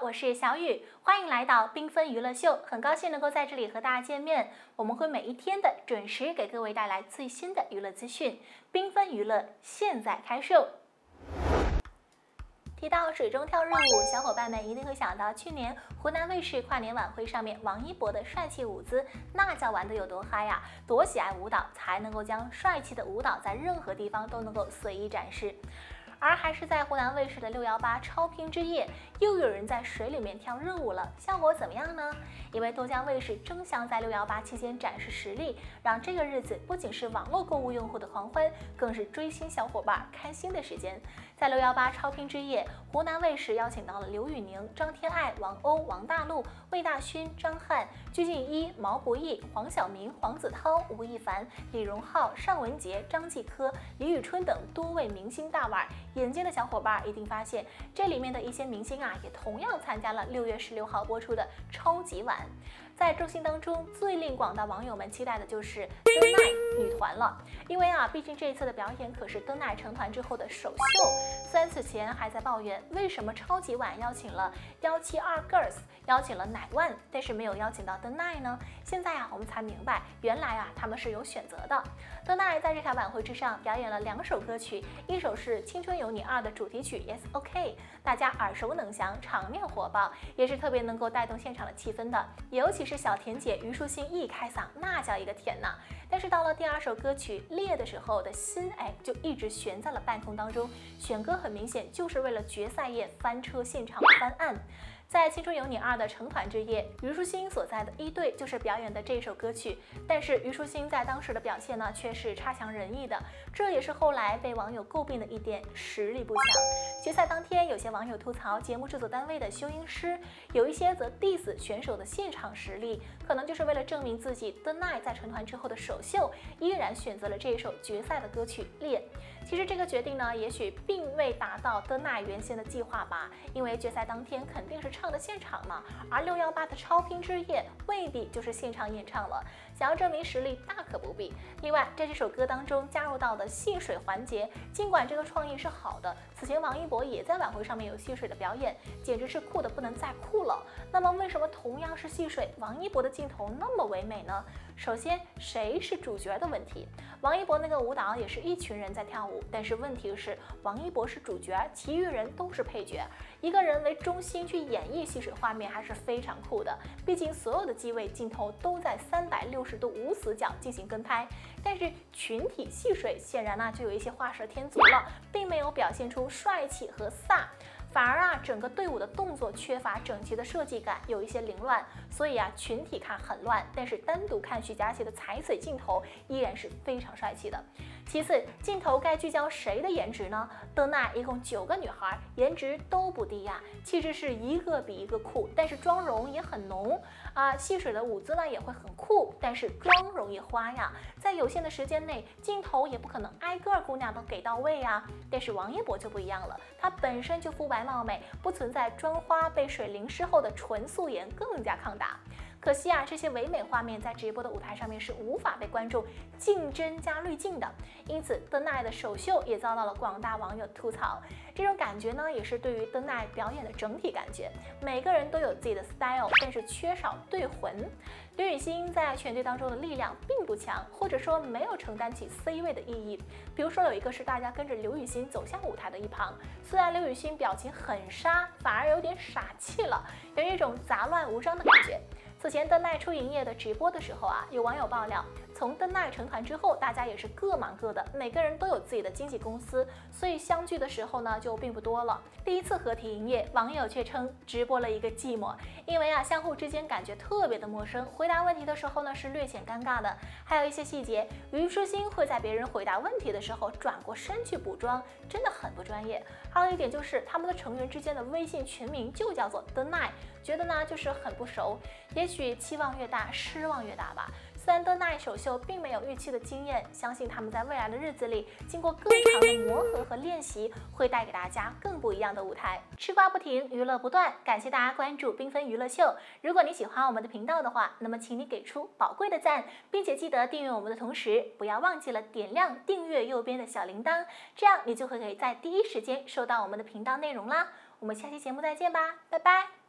我是小雨，欢迎来到缤纷娱乐秀，很高兴能够在这里和大家见面。我们会每一天的准时给各位带来最新的娱乐资讯。缤纷娱乐现在开售。提到水中跳热舞，小伙伴们一定会想到去年湖南卫视跨年晚会上面王一博的帅气舞姿，那叫玩的有多嗨呀！多喜爱舞蹈，才能够将帅气的舞蹈在任何地方都能够随意展示。而还是在湖南卫视的六幺八超拼之夜，又有人在水里面跳热舞了，效果怎么样呢？因为多家卫视争相在六幺八期间展示实力，让这个日子不仅是网络购物用户的狂欢，更是追星小伙伴开心的时间。在六幺八超拼之夜，湖南卫视邀请到了刘宇宁、张天爱、王鸥、王大陆、魏大勋、张翰、鞠婧祎、毛不易、黄晓明、黄子韬、吴亦凡、李荣浩、尚雯婕、张继科、李宇春等多位明星大腕。眼尖的小伙伴一定发现，这里面的一些明星啊，也同样参加了六月十六号播出的超级碗。在众星当中，最令广大网友们期待的就是登奈女团了，因为啊，毕竟这一次的表演可是登奈成团之后的首秀。虽然此前还在抱怨为什么超级碗邀请了幺七二 girls，邀请了乃万，但是没有邀请到登奈呢？现在啊，我们才明白，原来啊，他们是有选择的。登奈在这场晚会之上表演了两首歌曲，一首是《青春有你二》的主题曲 Yes OK，大家耳熟能详，场面火爆，也是特别能够带动现场的气氛的，尤其是。是小甜姐虞书欣一开嗓，那叫一个甜呐！但是到了第二首歌曲《裂》的时候，我的心哎就一直悬在了半空当中。选歌很明显就是为了决赛夜翻车现场翻案。在《青春有你二》的成团之夜，虞书欣所在的一队就是表演的这首歌曲，但是虞书欣在当时的表现呢，却是差强人意的，这也是后来被网友诟病的一点，实力不强。决赛当天，有些网友吐槽节目制作单位的修音师，有一些则 diss 选手的现场实力，可能就是为了证明自己。The Night 在成团之后的首秀，依然选择了这一首决赛的歌曲《恋》。其实这个决定呢，也许并未达到 The Night 原先的计划吧，因为决赛当天肯定是。唱的现场嘛，而六幺八的超拼之夜未必就是现场演唱了。想要证明实力，大可不必。另外，在这首歌当中加入到的戏水环节，尽管这个创意是好的，此前王一博也在晚会上面有戏水的表演，简直是酷的不能再酷了。那么，为什么同样是戏水，王一博的镜头那么唯美呢？首先，谁是主角的问题。王一博那个舞蹈也是一群人在跳舞，但是问题是，王一博是主角，其余人都是配角。一个人为中心去演绎戏水画面还是非常酷的。毕竟所有的机位镜头都在三百六十度无死角进行跟拍，但是群体戏水显然呢就有一些画蛇添足了，并没有表现出帅气和飒。反而啊，整个队伍的动作缺乏整齐的设计感，有一些凌乱，所以啊，群体看很乱。但是单独看徐佳琪的踩水镜头，依然是非常帅气的。其次，镜头该聚焦谁的颜值呢？德奈一共九个女孩，颜值都不低呀，气质是一个比一个酷，但是妆容也很浓啊。戏水的舞姿呢也会很酷，但是妆容也花呀。在有限的时间内，镜头也不可能挨个姑娘都给到位呀。但是王一博就不一样了，他本身就肤白貌美，不存在妆花被水淋湿后的纯素颜更加抗打。可惜啊，这些唯美画面在直播的舞台上面是无法被观众竞争加滤镜的，因此德奈的首秀也遭到了广大网友吐槽。这种感觉呢，也是对于德奈表演的整体感觉。每个人都有自己的 style，但是缺少队魂。刘雨欣在全队当中的力量并不强，或者说没有承担起 C 位的意义。比如说有一个是大家跟着刘雨欣走向舞台的一旁，虽然刘雨欣表情很沙，反而有点傻气了，有一种杂乱无章的感觉。此前登奈初营业的直播的时候啊，有网友爆料，从登奈成团之后，大家也是各忙各的，每个人都有自己的经纪公司，所以相聚的时候呢就并不多了。第一次合体营业，网友却称直播了一个寂寞，因为啊相互之间感觉特别的陌生，回答问题的时候呢是略显尴尬的，还有一些细节，虞书欣会在别人回答问题的时候转过身去补妆，真的很不专业。还有一点就是他们的成员之间的微信群名就叫做 The Night，觉得呢就是很不熟，也许期望越大失望越大吧。虽然邓大爷首秀并没有预期的惊艳，相信他们在未来的日子里，经过更长的磨合和练习，会带给大家更不一样的舞台。吃瓜不停，娱乐不断，感谢大家关注缤纷娱乐秀。如果你喜欢我们的频道的话，那么请你给出宝贵的赞，并且记得订阅我们的同时，不要忘记了点亮订阅右边的小铃铛，这样你就会可以在第一时间收到我们的频道内容啦。我们下期节目再见吧，拜拜。